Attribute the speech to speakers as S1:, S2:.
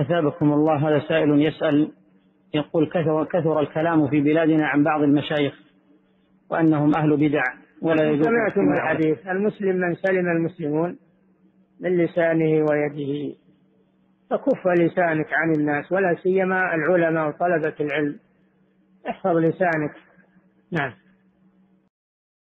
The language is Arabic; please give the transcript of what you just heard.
S1: أثابكم الله هذا سائل يسأل يقول كثر, كثر الكلام في بلادنا عن بعض المشايخ وأنهم أهل بدع
S2: ولا يجوز سمعتم الحديث. المسلم من سلم المسلمون من لسانه ويده. فكف لسانك عن الناس ولا سيما العلماء وطلبة العلم. احفظ لسانك. نعم.